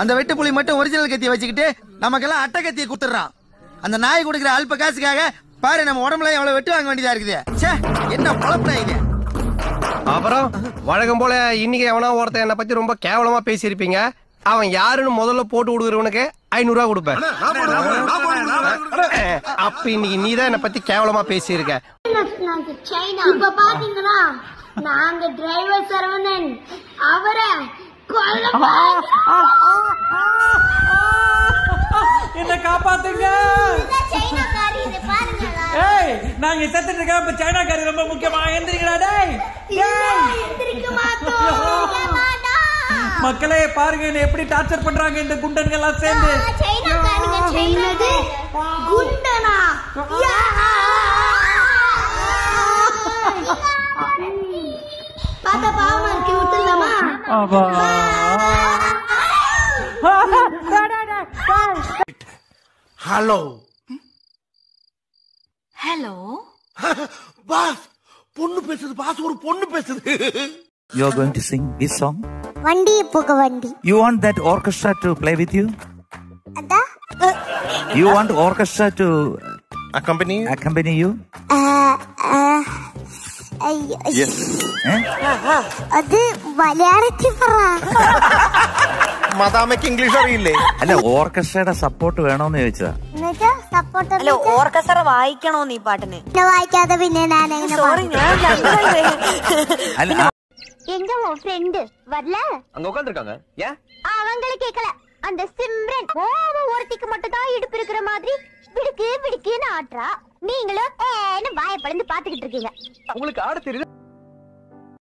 அந்த வெட்டு புலி மட்டும் ஒரிஜினல் கத்தியை வச்சுக்கிட்டு நமக்கெல்லாம் அட்டை கத்தியை குத்துறான் அந்த நாய் கொடுக்குற அல்ப காசுக்காக பாரு நம்ம உடம்புல எவ்வளவு வெட்டு வாங்க வேண்டியதா இருக்குது. ச்சே என்ன பொழப்புடா இது? அப்புறம் வழக்கம் போல இன்னைக்கு எவனா ஒருத்தன் என்னை பத்தி ரொம்ப கேவலமா பேசியிருப்பீங்க. அவன் யாருன்னு முதல்ல போட்டு கொடுக்குறவனுக்கு ஐநூறு ரூபா கொடுப்பேன். அப்ப இன்னைக்கு நீ தான் என்னை பத்தி கேவலமா பேசியிருக்க. சைனா இப்ப பாத்தீங்கன்னா நாங்க டிரைவர் சரவணன். அவரை என்ன காப்பாத்துங்க. ஏய் நாங்க செத்துட்டு இருக்கோம். இப்ப சைனாக்காரி ரொம்ப முக்கியமா? எந்திரிக்கிறா டேய். மக்களே பாருங்க என்ன எப்படி டார்ச்சர் பண்றாங்க இந்த குண்டன்கள் எல்லாம் சேர்ந்து குண்டனா? பாவமா இருக்கு விட்டுலாமா ஹலோ ஹலோ பாஸ் பொண்ணு பேசுது பாஸ் ஒரு பொண்ணு பேசுது You are going to sing this song? வண்டி புக வண்டி You want that orchestra to play with you? அதான் You want orchestra to accompany accompany you? ஐயோ Yes. Eh? അത് മലയാളത്തിൽ പറ മതാമയ്ക്ക് ഇംഗ്ലീഷ് അറിയില്ലേ അല്ല ഓർക്കസ്ട്രയുടെ സപ്പോർട്ട് വേണോന്ന് ചോദിച്ചതാ എന്നുവെച്ചാ സപ്പോർട്ട് അല്ല ഓർക്കസ്ട്ര വായിക്കണോ നീ പാട്ടിന് വായിക്കാതെ പിന്നെ ഞാൻ എങ്ങനെ സോറി ഞാൻ രണ്ടുപേരെ അല്ല ആ- எங்க உன் ஃப்ரெண்டு வரல அங்க உட்காந்துருக்காங்க ஏன் அவங்கள கேக்கல அந்த சிம்ரன் ஓவ ஒருத்திக்கு மட்டும் தான் இடுப்பு இருக்கிற மாதிரி விடுக்கு விடுக்குன்னு ஆட்றா நீங்களும் ஏன்னு வாய பழந்து பாத்துக்கிட்டு இருக்கீங்க உங்களுக்கு ஆட தெரியுது